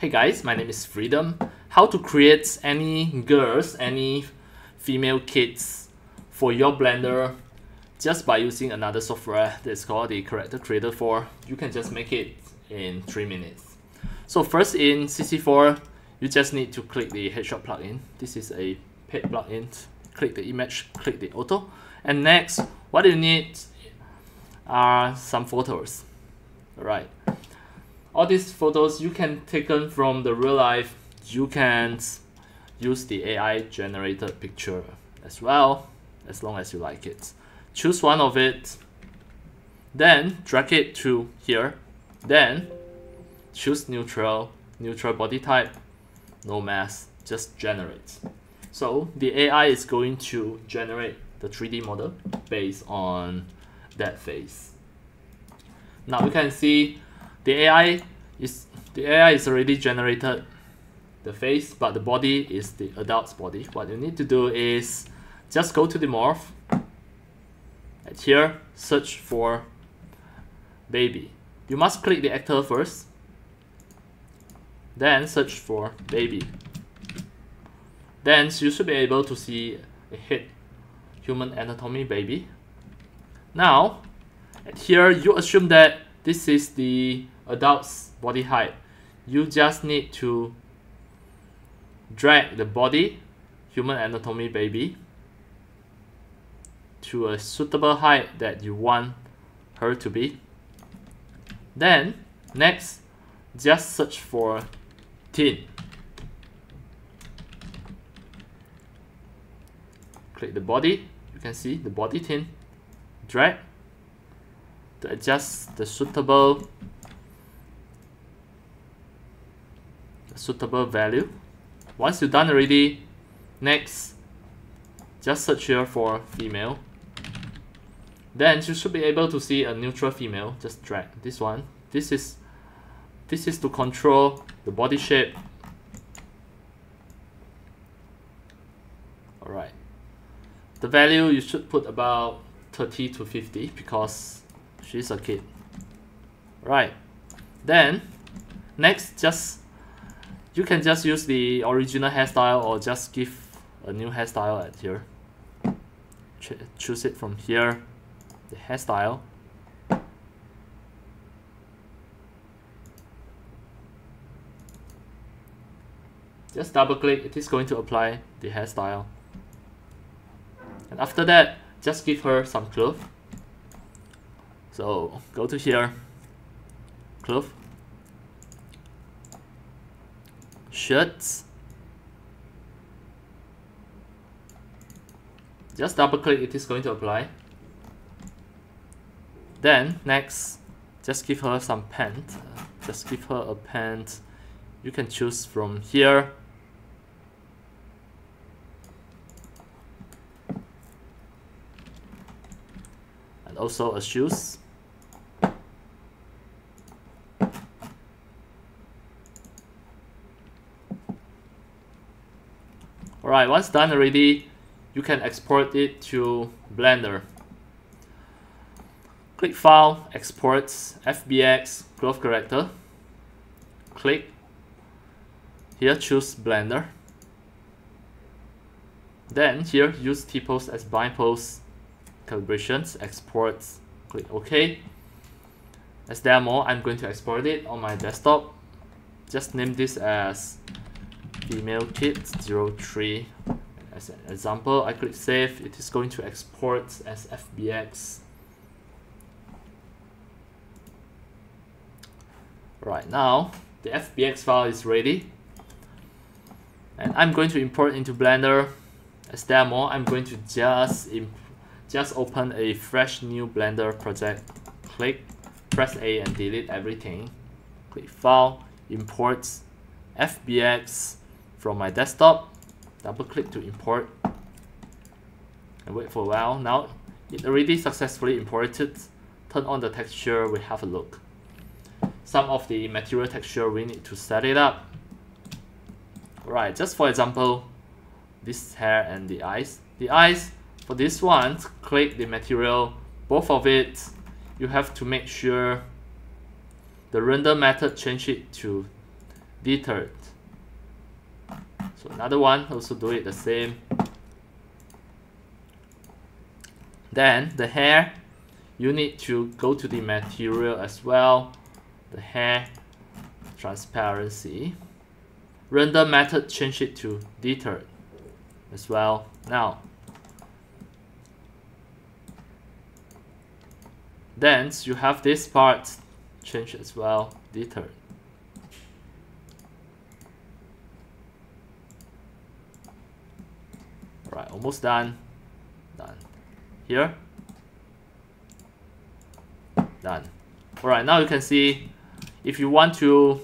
Hey guys, my name is Freedom. How to create any girls, any female kids for your Blender just by using another software that's called the Character Creator 4. You can just make it in 3 minutes. So first in CC4, you just need to click the headshot plugin. This is a paid plugin. Click the image, click the auto. And next, what you need are some photos. Alright. All these photos you can taken from the real life. You can use the AI generated picture as well, as long as you like it. Choose one of it, then drag it to here, then choose neutral, neutral body type, no mask, just generate. So the AI is going to generate the 3D model based on that face. Now you can see the AI is the AI is already generated the face, but the body is the adult's body. What you need to do is just go to the morph. And here, search for baby. You must click the actor first. Then search for baby. Then you should be able to see a head human anatomy baby. Now, here you assume that this is the adult's body height. You just need to drag the body, human anatomy baby, to a suitable height that you want her to be. Then, next, just search for thin. Click the body, you can see the body thin. Drag to adjust the suitable suitable value once you're done already, next, just search here for female. Then you should be able to see a neutral female. Just drag this one. This is this is to control the body shape. Alright. The value you should put about 30 to 50 because she's a kid. Right. Then next just you can just use the original hairstyle or just give a new hairstyle at here. Ch choose it from here the hairstyle. Just double click it is going to apply the hairstyle. And after that just give her some clothes so go to here. Clothes shirts. Just double click it is going to apply. Then next, just give her some pant. Just give her a pant. You can choose from here. And also a shoes. Alright, once done already, you can export it to Blender. Click File, Exports, FBX, Clothed Character. Click. Here choose Blender. Then here use T-pose as bind pose. Calibrations, exports, click OK. As demo, I'm going to export it on my desktop. Just name this as female kit 03 as an example I click save. It is going to export as FBX right now the FBX file is ready. And I'm going to import into Blender as demo. I'm going to just just open a fresh new Blender project. Click press A and delete everything. Click file imports FBX from my desktop, double click to import, and wait for a while. Now it already successfully imported. Turn on the texture, we have a look. Some of the material texture, we need to set it up. Right, just for example, this hair and the eyes. The eyes, for this one, click the material, both of it, you have to make sure the render method change it to dithered. So another one, also do it the same. Then the hair, you need to go to the material as well. The hair transparency. Render method, change it to dithered as well. Now, then you have this part change as well, dithered. Alright, almost done. Done. Here. Done. Alright, now you can see if you want to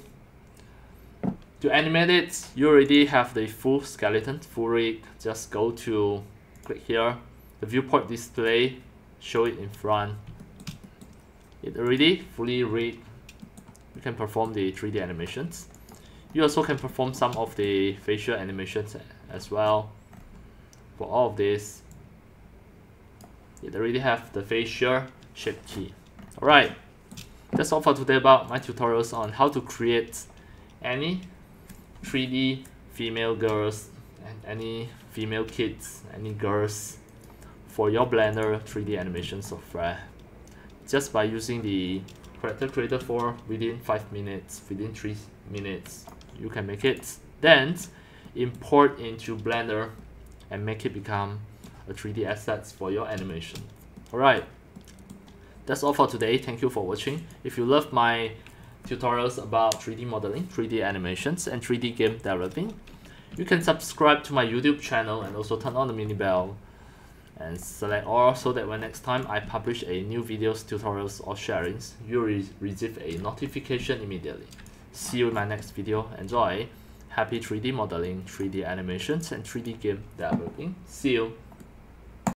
to animate it, you already have the full skeleton, full rig. Just go to click here, the viewport display, show it in front. It already fully rigged. You can perform the 3D animations. You also can perform some of the facial animations as well for all of this it already have the facial shape key. Alright that's all for today about my tutorials on how to create any 3D female girls and any female kids any girls for your Blender 3D animation software. Just by using the character creator 4 within 5 minutes within 3 minutes you can make it. Then import into Blender and make it become a 3D assets for your animation. Alright, that's all for today. Thank you for watching. If you love my tutorials about 3D modeling, 3D animations, and 3D game developing, you can subscribe to my YouTube channel and also turn on the mini bell and select all so that when next time I publish a new videos, tutorials, or sharings, you will receive a notification immediately. See you in my next video. Enjoy! Happy 3D modeling, 3D animations, and 3D game developing. See you!